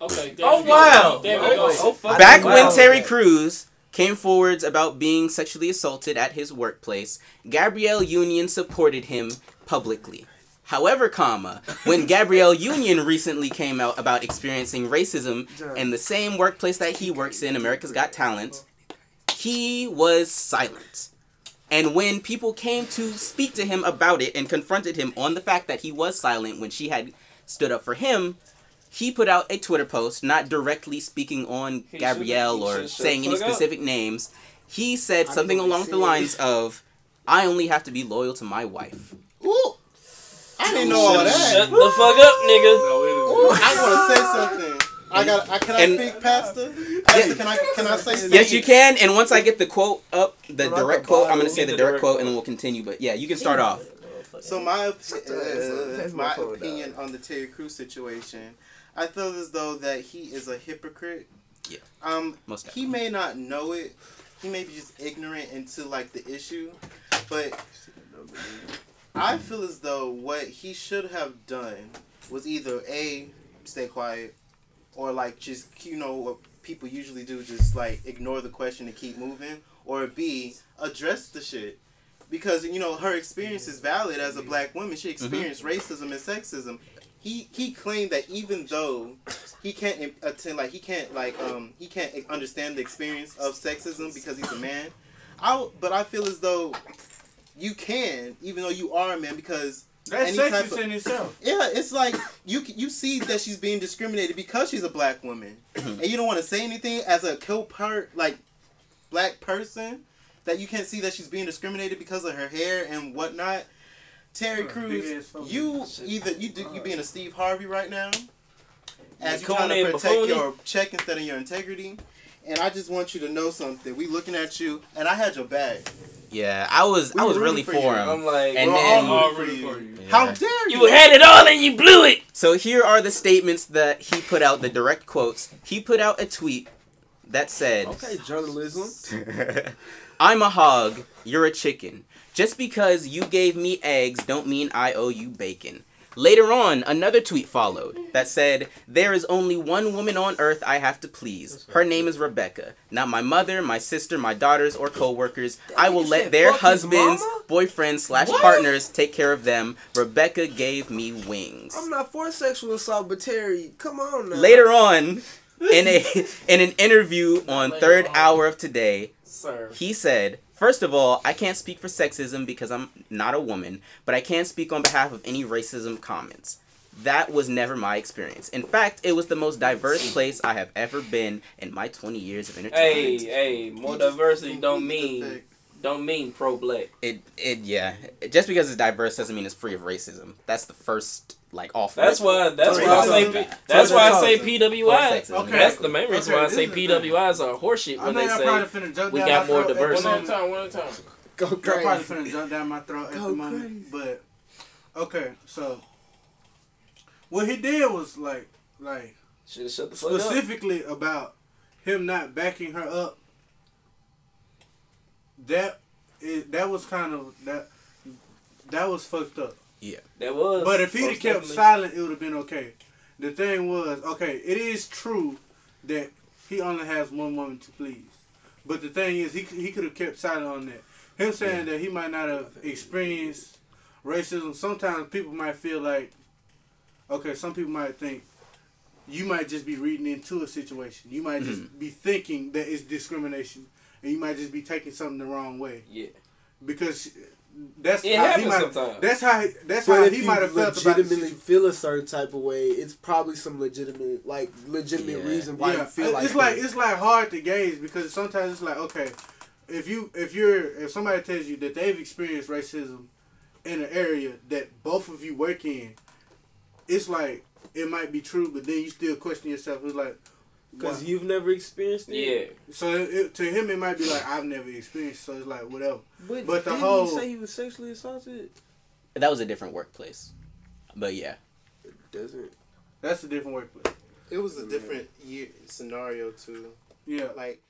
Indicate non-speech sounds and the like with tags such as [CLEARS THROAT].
Okay. Oh wow! There we Oh, go. oh, fuck. Back Wow. when Terry Crews came forwards about being sexually assaulted at his workplace, Gabrielle Union supported him publicly. However, comma, when Gabrielle [LAUGHS] Union recently came out about experiencing racism in the same workplace that he works in, America's Got Talent, he was silent. And when people came to speak to him about it and confronted him on the fact that he was silent when she had stood up for him, he put out a Twitter post, not directly speaking on He Gabrielle or saying any fuck up. specific names. He said I something along see the it. lines of, "I only have to be loyal to my wife." Ooh. I didn't know all that. Shut that. the fuck up, nigga. Ooh, I want to say something. I got. I, can I And- speak, Pastor? Pastor, can I? Can I say something? Yes, you can. And once I get the quote up, the Like a direct quote, I'm gonna say the the direct direct quote, quote. and then we'll continue. But yeah, you can start off. So my Shut your ass up. uh, my my opinion on the Terry Crews situation, I feel as though that he is a hypocrite. Yeah. Um, Most he may not know it. He may be just ignorant into like the issue, but I feel as though what he should have done was either a stay quiet, or like just you know what people usually do, just like ignore the question and keep moving, or b address the shit. Because you know her experience is valid as a black woman. She experienced racism and sexism. He he claimed that even though he can't attend, like he can't like um he can't understand the experience of sexism because he's a man. I but I feel as though you can, even though you are a man, because That's any type sexist of- in itself. yeah, it's like you you see that she's being discriminated because she's a black woman, [CLEARS THROAT] and you don't want to say anything as a co-part like black person that you can't see that she's being discriminated because of her hair and whatnot. Terry Big Crews, you either you do, you being a Steve Harvey right now, as you Conan trying to protect your check instead of your integrity. And I just want you to know something. We looking at you, and I had your back. Yeah, I was We I was really for for him. I'm like, And We're then- all All rooting rooting for for you. you. How dare you? you had it all and you blew it. So here are the statements that he put out, the direct quotes. He put out a tweet that said, Okay, journalism. [LAUGHS] I'm a hog, you're a chicken. Just because you gave me eggs don't mean I owe you bacon. Later on, another tweet followed that said, There is only one woman on earth I have to please. Her name is Rebecca. Not my mother, my sister, my daughters, or co workers. I will let their husbands, boyfriends, slash partners take care of them. Rebecca gave me wings. I'm not for sexual assault, but Terry, come on now. Later on, in a [LAUGHS] in an interview on third on. hour of today, Sir. he said, First of all, I can't speak for sexism because I'm not a woman, but I can't speak on behalf of any racism comments. That was never my experience. In fact, it was the most diverse place I have ever been in my 20 years of Hey, entertainment. hey, hey, more diversity don't mean defect. Don't mean pro black. It, it, yeah. Just because it's diverse doesn't mean it's free of racism. That's the first, like, off. That's why. That's why I say. P- That's why I say. PWI. Okay. That's the main reason Okay, why I this say is the thing. PWIs are horseshit I when know they y'all say probably finna jump we down got my more throat at the diversity. One at a moment. time. One at a time. Go Y'all probably crazy. finna jump down my throat at Go the moment. But okay, so what he did was like like should have shut the fuck up. specifically about him not backing her up. That is, that was kind of that that was fucked up. Yeah, that was. But if he'd have kept definitely. silent, it would have been okay. The thing was, okay, it is true that he only has one woman to please. But the thing is, he he could have kept silent on that. Him saying that he might not have experienced racism. Sometimes people might feel like, okay, some people might think you might just be reading into a situation. You might just mm-hmm. be thinking that it's discrimination, and you might just be taking something the wrong way Yeah. because that's It how he might. That's how that's But how if he might have felt about the legitimately feel a certain type of way, it's probably some legitimate, like legitimate Yeah. reason why yeah, you feel like it's like that. it's like hard to gauge because sometimes it's like okay, if you if you're if somebody tells you that they've experienced racism in an area that both of you work in, it's like it might be true, but then you still question yourself. It's like because you've never experienced it. Yeah. so it, it- to him it might be like I've never experienced. So it's like whatever. But, But the didn't whole- he say he was sexually assaulted? That was a different workplace. But yeah. Doesn't. That's a different workplace. It was a different year scenario too. Yeah, Like